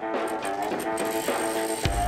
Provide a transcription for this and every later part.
Música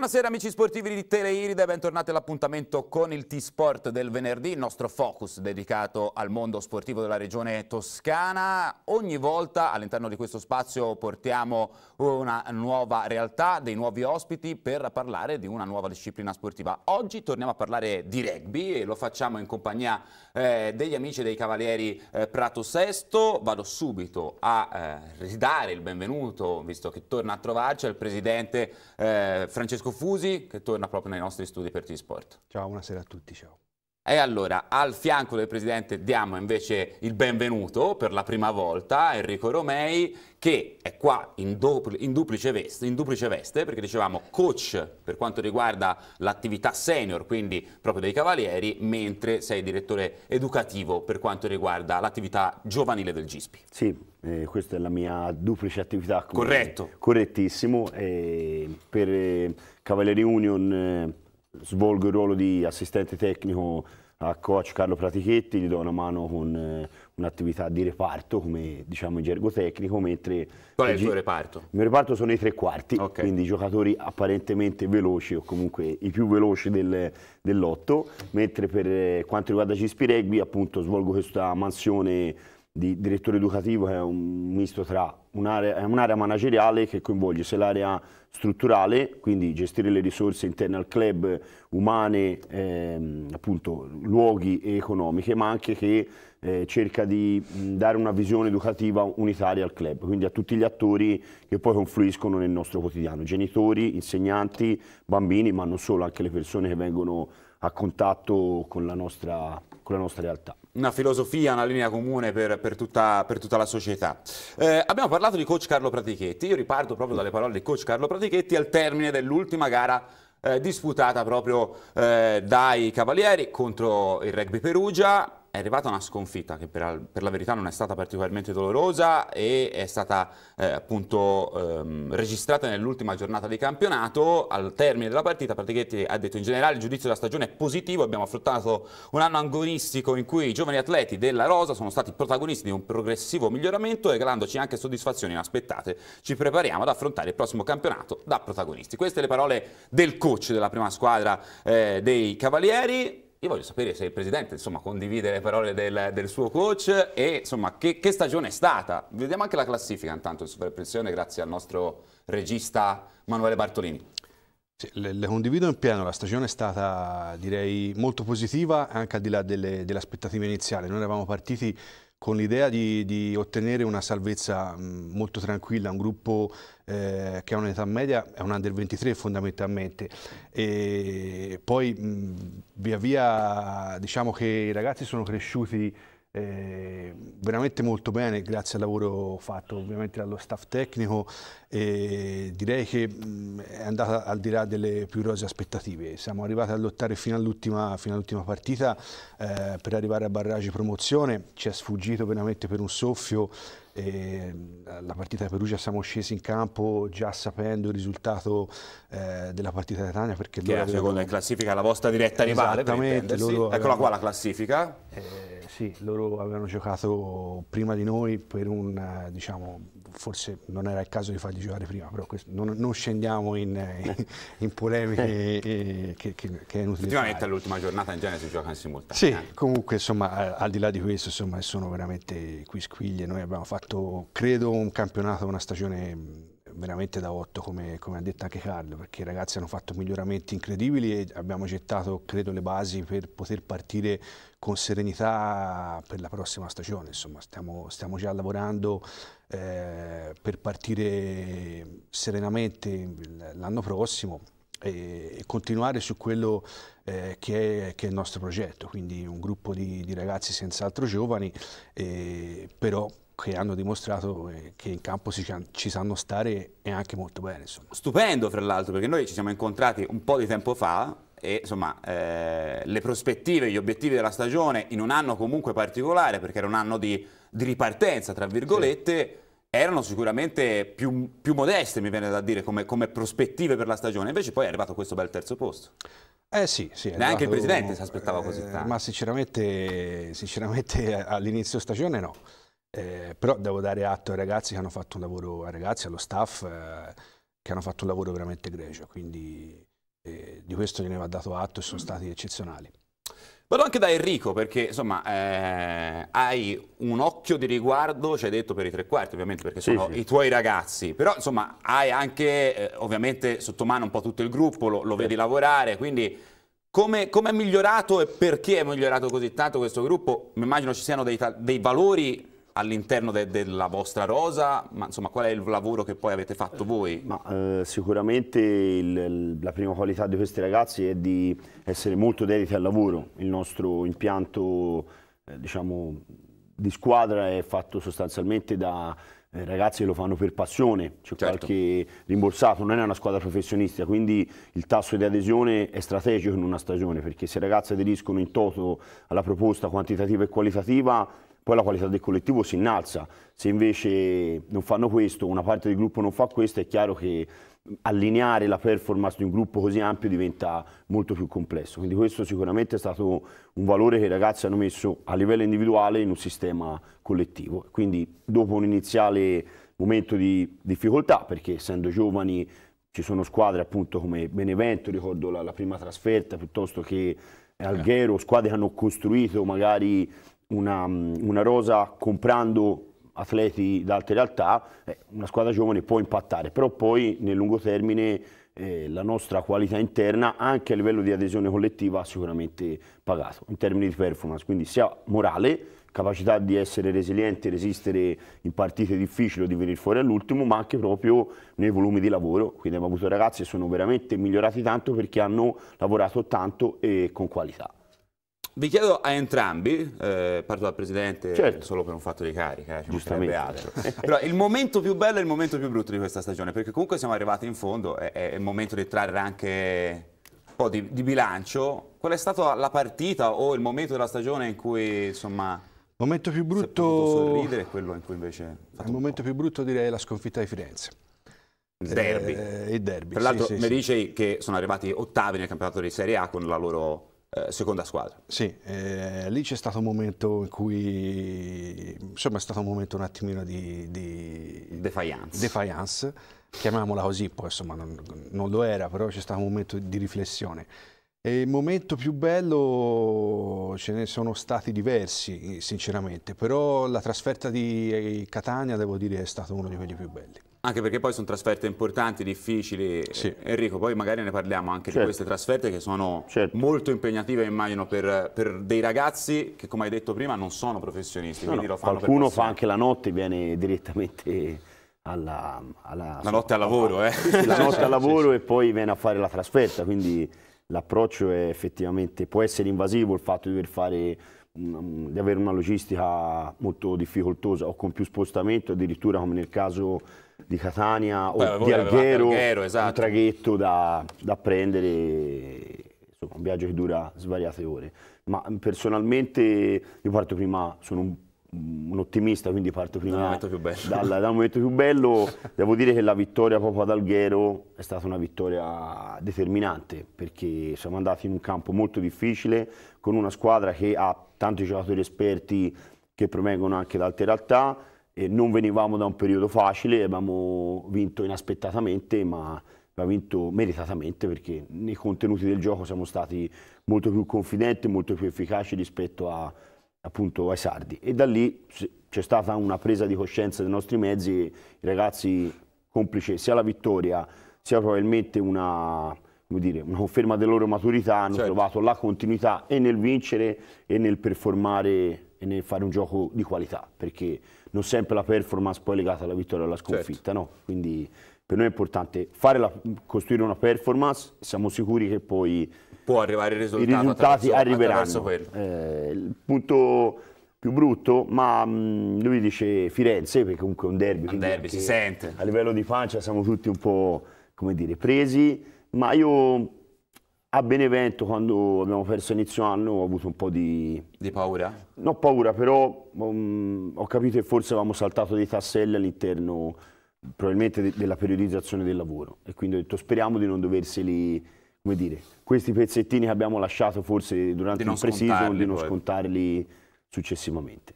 Buonasera amici sportivi di Teleiride, bentornati all'appuntamento con il T-Sport del venerdì, il nostro focus dedicato al mondo sportivo della regione toscana. Ogni volta all'interno di questo spazio portiamo una nuova realtà, dei nuovi ospiti per parlare di una nuova disciplina sportiva. Oggi torniamo a parlare di rugby e lo facciamo in compagnia eh, degli amici dei Cavalieri eh, Prato Sesto. Vado subito a eh, ridare il benvenuto, visto che torna a trovarci, al presidente eh, Francesco Francesco Fusi che torna proprio nei nostri studi per T-Sport. Ciao, buonasera a tutti, ciao. E allora, al fianco del Presidente diamo invece il benvenuto per la prima volta a Enrico Romei, che è qua in, in, duplice veste, in, duplice veste, perché dicevamo coach per quanto riguarda l'attività senior, quindi proprio dei Cavalieri, mentre sei direttore educativo per quanto riguarda l'attività giovanile del GISPI. Sì, eh, questa è la mia duplice attività. Corretto. Correttissimo. Eh, per eh, Cavalieri Union eh, svolgo il ruolo di assistente tecnico a coach Carlo Pratichetti, gli do una mano con eh, un'attività di reparto, come diciamo in gergo tecnico, mentre... Qual è il tuo reparto? Il mio reparto sono i tre quarti, okay. quindi giocatori apparentemente veloci o comunque i più veloci del, dell'otto, mentre per eh, quanto riguarda Cispi Rugby appunto svolgo questa mansione di direttore educativo che è un misto tra un'area un manageriale che coinvolge sia l'area strutturale, quindi gestire le risorse interne al club, umane, ehm, appunto, luoghi e economiche, ma anche che eh, cerca di dare una visione educativa unitaria al club, quindi a tutti gli attori che poi confluiscono nel nostro quotidiano, genitori, insegnanti, bambini, ma non solo, anche le persone che vengono a contatto con la nostra, con la nostra realtà. Una filosofia, una linea comune per, per, tutta, per tutta, la società. Eh, abbiamo parlato di coach Carlo Pratichetti, io riparto proprio dalle parole di coach Carlo Pratichetti al termine dell'ultima gara eh, disputata proprio eh, dai Cavalieri contro il Rugby Perugia è arrivata una sconfitta che per, per, la verità non è stata particolarmente dolorosa e è stata eh, appunto ehm, registrata nell'ultima giornata di campionato. Al termine della partita Pratichetti ha detto in generale il giudizio della stagione è positivo, abbiamo affrontato un anno agonistico in cui i giovani atleti della Rosa sono stati protagonisti di un progressivo miglioramento regalandoci anche soddisfazioni inaspettate. Ci prepariamo ad affrontare il prossimo campionato da protagonisti. Queste le parole del coach della prima squadra eh, dei Cavalieri. Io voglio sapere se il Presidente insomma, condivide le parole del, del suo coach e insomma, che, che, stagione è stata. Vediamo anche la classifica intanto in superpressione grazie al nostro regista Manuele Bartolini. Sì, le, le, condivido in pieno, la stagione è stata direi molto positiva anche al di là delle, delle aspettative iniziali. Noi eravamo partiti con l'idea di, di, ottenere una salvezza molto tranquilla, un gruppo eh, che ha un'età media, è un under 23 fondamentalmente, e poi mh, via via diciamo che i ragazzi sono cresciuti eh, veramente molto bene grazie al lavoro fatto ovviamente dallo staff tecnico e direi che mh, è andata al di là delle più rose aspettative. Siamo arrivati a lottare fino all'ultima all partita eh, per arrivare a barrage promozione. Ci è sfuggito veramente per un soffio e la partita di Perugia siamo scesi in campo già sapendo il risultato eh, della partita di Tania perché che loro è seconda in classifica la vostra diretta rivale eccola qua la classifica. Eh, sì, loro avevano giocato prima di noi per un, diciamo, forse non era il caso di farli giocare prima, però questo, non, non, scendiamo in, in, in polemiche eh, che, che, che, è inutile Ultimamente all'ultima giornata in genere si gioca in simultanea. Sì, comunque insomma al di là di questo insomma sono veramente quisquiglie, noi abbiamo fatto credo un campionato, una stagione veramente da 8 come, come, ha detto anche Carlo perché i ragazzi hanno fatto miglioramenti incredibili e abbiamo gettato credo le basi per poter partire con serenità per la prossima stagione. Insomma stiamo, stiamo già lavorando eh, per partire serenamente l'anno prossimo e, e, continuare su quello eh, che, è, che, è, il nostro progetto quindi un gruppo di, di ragazzi senz'altro giovani eh, però che hanno dimostrato eh, che in campo ci, ci sanno stare e anche molto bene. Insomma. Stupendo fra l'altro perché noi ci siamo incontrati un po' di tempo fa e insomma eh, le prospettive, gli obiettivi della stagione in un anno comunque particolare perché era un anno di, di ripartenza tra virgolette sì. erano sicuramente più, più, modeste mi viene da dire come, come, prospettive per la stagione invece poi è arrivato questo bel terzo posto eh sì, sì Neanche arrivato, il Presidente si aspettava così tanto. ma sinceramente, sinceramente all'inizio stagione no. Eh, però devo dare atto ai ragazzi che hanno fatto un lavoro, ai ragazzi, allo staff, eh, che hanno fatto un lavoro veramente egregio, quindi eh, di questo gliene va dato atto e sono stati eccezionali. Vado anche da Enrico perché insomma eh, hai un occhio di riguardo, ci hai detto per i tre quarti ovviamente perché sono sì, sì. i tuoi ragazzi, però insomma hai anche eh, ovviamente sotto mano un po' tutto il gruppo, lo, lo vedi lavorare, quindi come, come, è migliorato e perché è migliorato così tanto questo gruppo? Mi immagino ci siano dei, dei valori all'interno de della vostra rosa, ma insomma qual è il lavoro che poi avete fatto voi? Ma, eh, sicuramente il, la prima qualità di questi ragazzi è di essere molto dediti al lavoro, il nostro impianto eh, diciamo, di squadra è fatto sostanzialmente da eh, ragazzi che lo fanno per passione, c'è certo. qualche rimborsato, non è una squadra professionistica, quindi il tasso di adesione è strategico in una stagione, perché se i ragazzi aderiscono in toto alla proposta quantitativa e qualitativa poi la qualità del collettivo si innalza. Se invece non fanno questo, una parte del gruppo non fa questo, è chiaro che allineare la performance di un gruppo così ampio diventa molto più complesso. Quindi questo sicuramente è stato un valore che i ragazzi hanno messo a livello individuale in un sistema collettivo. Quindi dopo un iniziale momento di difficoltà, perché essendo giovani ci sono squadre appunto come Benevento, ricordo la, la prima trasferta, piuttosto che Alghero, squadre che hanno costruito magari una, una rosa comprando atleti da altre realtà, eh, una squadra giovane può impattare, però poi nel lungo termine eh, la nostra qualità interna anche a livello di adesione collettiva ha sicuramente pagato in termini di performance, quindi sia morale, capacità di essere resilienti, resistere in partite difficili o di venire fuori all'ultimo, ma anche proprio nei volumi di lavoro, quindi abbiamo avuto ragazzi che sono veramente migliorati tanto perché hanno lavorato tanto e con qualità. Vi chiedo a entrambi, eh, parto dal Presidente certo. solo per un fatto di carica, eh, ci mancherebbe altro, però il momento più bello e il momento più brutto di questa stagione, perché comunque siamo arrivati in fondo, è, è il momento di trarre anche un po' di, di, bilancio. Qual è stata la partita o il momento della stagione in cui insomma... Il momento più brutto... sorridere quello in cui invece... Il momento più brutto direi la sconfitta di Firenze. Il derby. Eh, derby. Tra l'altro sì, sì, mi dice che sono arrivati ottavi nel campionato di Serie A con la loro eh, seconda squadra. Sì, eh, lì c'è stato un momento in cui, insomma è stato un momento un attimino di... di defiance. defiance. chiamiamola così, poi insomma non, non lo era, però c'è stato un momento di riflessione. E il momento più bello ce ne sono stati diversi, sinceramente, però la trasferta di Catania, devo dire, è stato uno di quelli più belli. Anche perché poi sono trasferte importanti, difficili. Sì. Enrico, poi magari ne parliamo anche certo. di queste trasferte che sono certo. molto impegnative, immagino, per, per, dei ragazzi che, come hai detto prima, non sono professionisti. No, no, qualcuno fa anche la notte, viene direttamente alla... alla la notte al lavoro, eh? Sì, la notte al lavoro e poi viene a fare la trasferta, quindi l'approccio è effettivamente, può essere invasivo il fatto di dover fare di avere una logistica molto difficoltosa o con più spostamento, addirittura come nel caso di Catania Beh, o di Alghero, Alghero esatto. un traghetto da, da prendere, insomma, un viaggio che dura svariate ore. Ma personalmente io parto prima, sono un, un ottimista, quindi parto prima dal momento, dal, dal momento più bello. Devo dire che la vittoria proprio ad Alghero è stata una vittoria determinante, perché siamo andati in un campo molto difficile, con una squadra che ha tanti giocatori esperti che provengono anche da altre realtà, e non venivamo da un periodo facile, abbiamo vinto inaspettatamente, ma abbiamo vinto meritatamente perché nei contenuti del gioco siamo stati molto più confidenti, molto più efficaci rispetto a, appunto, ai sardi. E da lì c'è stata una presa di coscienza dei nostri mezzi, i ragazzi complice sia la vittoria sia probabilmente una, dire, una conferma della loro maturità, hanno certo. trovato la continuità e nel vincere e nel performare e nel fare un gioco di qualità, perché non sempre la performance poi è legata alla vittoria o alla sconfitta, certo. no? Quindi per noi è importante la, costruire una performance, siamo sicuri che poi può arrivare il risultato i risultati arriveranno. Eh, il punto più brutto, ma mh, mm, lui dice Firenze, perché comunque è un derby. Un derby, si sente. A livello di pancia siamo tutti un po', come dire, presi, ma io a Benevento quando abbiamo perso inizio anno ho avuto un po' di... Di paura? No paura, però um, ho capito che forse avevamo saltato dei tasselli all'interno probabilmente de della periodizzazione del lavoro e quindi ho detto speriamo di non doverseli, come dire, questi pezzettini che abbiamo lasciato forse durante il pre-season di non scontarli successivamente.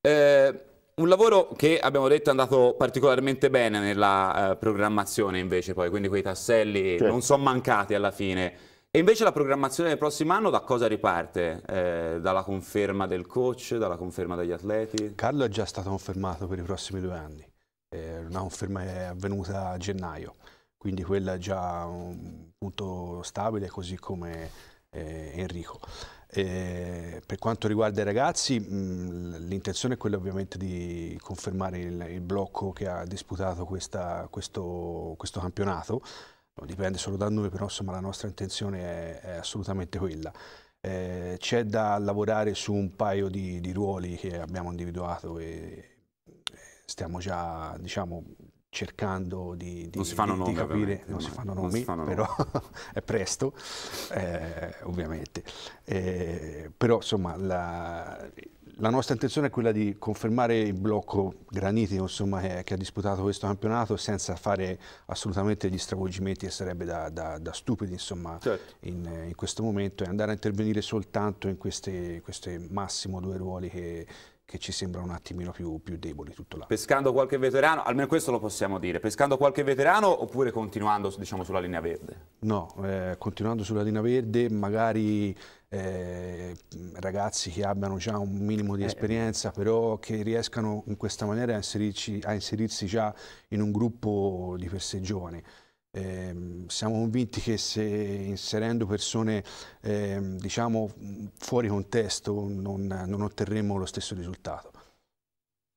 Eh, un lavoro che abbiamo detto è andato particolarmente bene nella uh, programmazione invece poi, quindi quei tasselli certo. non sono mancati alla fine. E invece la programmazione del prossimo anno da cosa riparte? Eh, dalla conferma del coach, dalla conferma degli atleti? Carlo è già stato confermato per i prossimi due anni, eh, una conferma è avvenuta a gennaio, quindi quella è già un punto stabile così come eh, Enrico. Eh, per quanto riguarda i ragazzi, l'intenzione è quella ovviamente di confermare il, il blocco che ha disputato questa, questo, questo, campionato, non dipende solo da noi, però insomma, la nostra intenzione è, è assolutamente quella. Eh, C'è da lavorare su un paio di, di, ruoli che abbiamo individuato e stiamo già diciamo, cercando di, di, non si fanno nomi, di capire, non, si fanno nomi, si fanno però è presto, eh, ovviamente. Eh, però insomma la, la, nostra intenzione è quella di confermare il blocco granitico insomma, che, che, ha disputato questo campionato senza fare assolutamente gli stravolgimenti che sarebbe da, da, da stupidi insomma, certo. in, in, questo momento e andare a intervenire soltanto in queste massimo due ruoli che che ci sembrano un attimino più, più, deboli tutto là. Pescando qualche veterano, almeno questo lo possiamo dire, pescando qualche veterano oppure continuando diciamo, sulla linea verde? No, eh, continuando sulla linea verde, magari eh, ragazzi che abbiano già un minimo di eh. esperienza, però che riescano in questa maniera a, a inserirsi già in un gruppo di per sé giovane. Eh, siamo convinti che se inserendo persone eh, diciamo fuori contesto non, non, otterremo lo stesso risultato.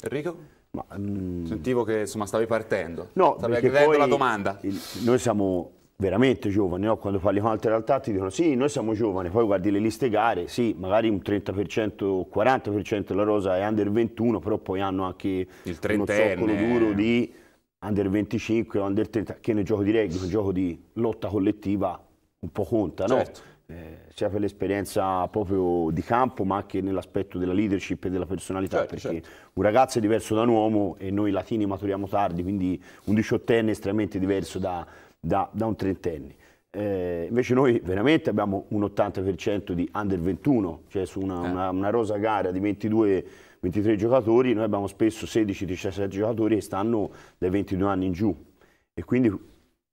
Enrico? Ma, mm, Sentivo che insomma stavi partendo, no, stavi aggredendo la domanda. Il, noi siamo veramente giovani, no? quando parli con altre realtà ti dicono sì, noi siamo giovani, poi guardi le liste gare, sì, magari un 30%, 40% della rosa è under 21, però poi hanno anche il uno zoccolo duro di under 25 o under 30, che nel gioco di rugby, nel gioco di lotta collettiva, un po' conta, certo. no? Eh, sia per l'esperienza proprio di campo, ma anche nell'aspetto della leadership e della personalità, certo, perché certo. un ragazzo è diverso da un uomo e noi latini maturiamo tardi, quindi un diciottenne è estremamente diverso da, da, da un trentenne. Eh, invece noi veramente abbiamo un 80% di under 21, cioè su una, eh. una, una rosa gara di 22 23 giocatori, noi abbiamo spesso 16-17 giocatori che stanno dai 22 anni in giù e quindi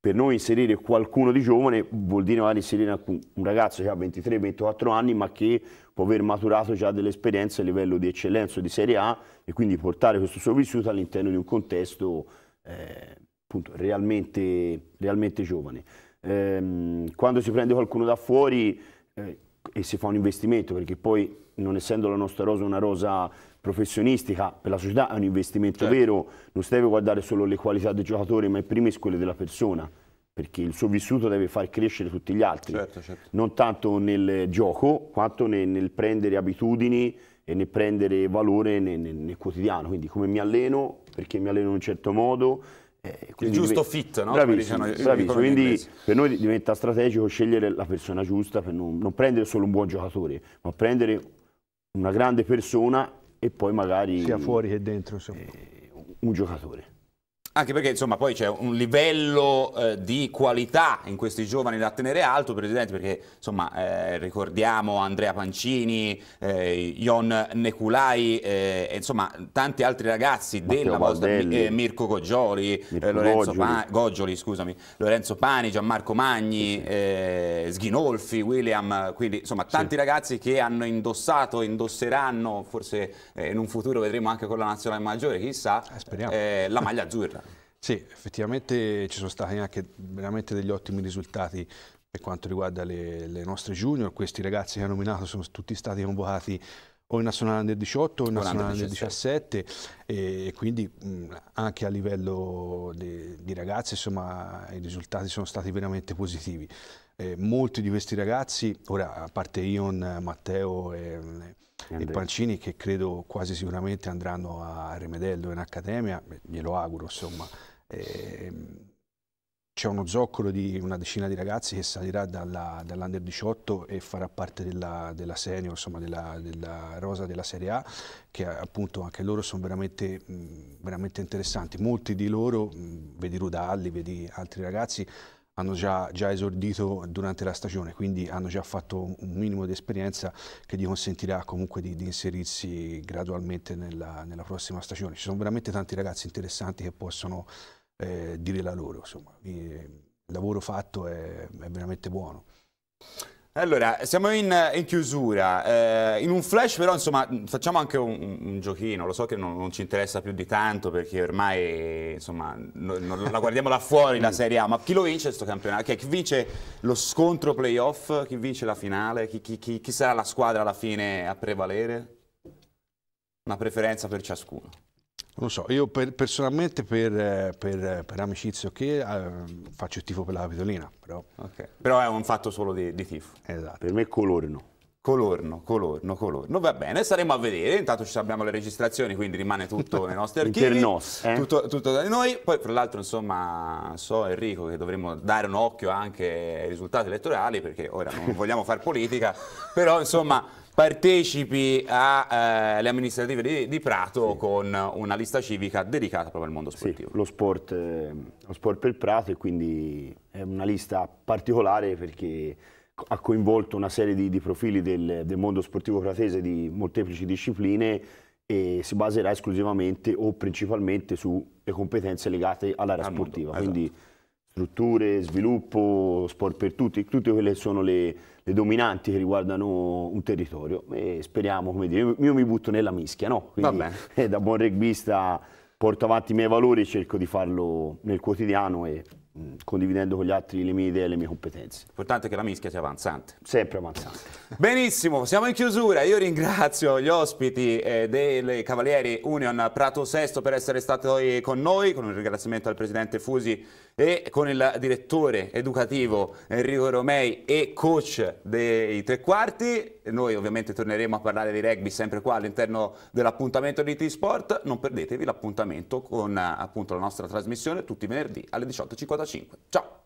per noi inserire qualcuno di giovane vuol dire magari inserire un ragazzo che ha 23-24 anni ma che può aver maturato già delle esperienze a livello di eccellenza di Serie A e quindi portare questo suo vissuto all'interno di un contesto eh, appunto, realmente, realmente, giovane. Eh, quando si prende qualcuno da fuori eh, e si fa un investimento perché poi non essendo la nostra rosa una rosa professionistica per la società è un investimento certo. vero, non si deve guardare solo le qualità del giocatore, ma in primis quelle della persona, perché il suo vissuto deve far crescere tutti gli altri, certo, certo. non tanto nel gioco quanto nel, nel, prendere abitudini e nel prendere valore nel, nel, nel, quotidiano, quindi come mi alleno, perché mi alleno in un certo modo. Eh, il giusto fit, no? Bravissimo, bravissimo. quindi per noi diventa strategico scegliere la persona giusta per non, non prendere solo un buon giocatore, ma prendere una grande persona e poi magari... Sia fuori che dentro. Eh, un giocatore. Anche perché insomma poi c'è un livello eh, di qualità in questi giovani da tenere alto, Presidente, perché insomma eh, ricordiamo Andrea Pancini, eh, Ion Neculai eh, e insomma tanti altri ragazzi Matteo della vostra, eh, Mirko Goggioli, eh, Lorenzo, Pa Goggioli, scusami, Lorenzo Pani, Gianmarco Magni, sì. Sghinolfi, William, quindi insomma tanti sì. ragazzi che hanno indossato, indosseranno, forse in un futuro vedremo anche con la nazionale maggiore, chissà, la maglia azzurra. Sì, effettivamente ci sono stati anche veramente degli ottimi risultati per quanto riguarda le, le nostre junior. Questi ragazzi che ha nominato sono tutti stati convocati o in nazionale under 18 o in nazionale under 17 e quindi mh, anche a livello di, di ragazzi insomma i risultati sono stati veramente positivi. Eh, molti di questi ragazzi, ora a parte Ion, Matteo e, e Pancini che credo quasi sicuramente andranno a Remedello in accademia, glielo auguro insomma, c'è uno zoccolo di una decina di ragazzi che salirà dalla, dall'Under 18 e farà parte della, della senior, insomma della, della, rosa della Serie A, che appunto anche loro sono veramente, veramente interessanti. Molti di loro, vedi Rudalli, vedi altri ragazzi, hanno già, già, esordito durante la stagione, quindi hanno già fatto un minimo di esperienza che gli consentirà comunque di, di inserirsi gradualmente nella, nella prossima stagione. Ci sono veramente tanti ragazzi interessanti che possono eh, dire la loro. Insomma. Il lavoro fatto è, è veramente buono. Allora, siamo in, in chiusura, eh, in un flash però insomma facciamo anche un, un giochino, lo so che non, non, ci interessa più di tanto perché ormai insomma non, non la guardiamo da fuori la Serie A, ma chi lo vince questo campionato? Chi vince lo scontro playoff? Chi vince la finale? Chi, chi, chi sarà la squadra alla fine a prevalere? Una preferenza per ciascuno. Non lo so, io per, personalmente per, per, per amicizia che eh, faccio il tifo per la Capitolina. Però... Okay. però è un fatto solo di, di tifo. Esatto. Per me è Colorno. Colorno, colorno, colorno. Va bene, saremo a vedere. Intanto ci abbiamo le registrazioni, quindi rimane tutto nei nostri archivi. Internos, eh? tutto, tutto da noi. Poi, fra l'altro, insomma, so Enrico che dovremmo dare un occhio anche ai risultati elettorali, perché ora non vogliamo fare politica, però insomma partecipi alle eh, amministrative di, di Prato sì. con una lista civica dedicata proprio al mondo sportivo. Sì, lo sport, eh, lo sport per Prato e quindi è una lista particolare perché ha coinvolto una serie di, di profili del, del, mondo sportivo pratese di molteplici discipline e si baserà esclusivamente o principalmente sulle competenze legate all'area sportiva. Mondo, quindi esatto strutture, sviluppo, sport per tutti, tutte quelle sono le, le dominanti che riguardano un territorio e speriamo, come dire, io, mi butto nella mischia, no? Quindi, eh, da buon rugbista porto avanti i miei valori e cerco di farlo nel quotidiano e condividendo con gli altri le mie idee e le mie competenze. L'importante è che la mischia sia avanzante. Sempre avanzante. Benissimo, siamo in chiusura. Io ringrazio gli ospiti eh, dei Cavalieri Union Prato Sesto per essere stati con noi, con un ringraziamento al Presidente Fusi e con il direttore educativo Enrico Romei e coach dei tre quarti. Noi ovviamente torneremo a parlare di rugby sempre qua all'interno dell'appuntamento di T-Sport. Non perdetevi l'appuntamento con appunto la nostra trasmissione tutti i venerdì alle 18.55. Ciao!